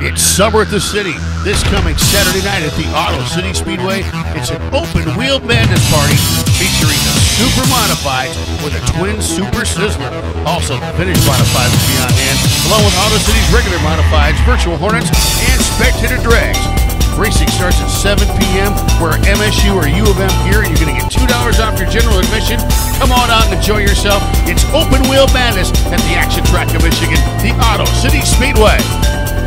It's Summer at the City this coming Saturday night at the Auto City Speedway. It's an open wheel madness party featuring the Super Modifieds with a twin Super Sizzler. Also, the finished Modifieds will be on hand, along with Auto City's regular Modifieds, Virtual Hornets, and Spectator Drags. Racing starts at 7 p.m. Where MSU or U of M here, and you're going to get $2 off your general admission. Come on out and enjoy yourself. It's open wheel madness at the Action Track of Michigan, the Auto City Speedway.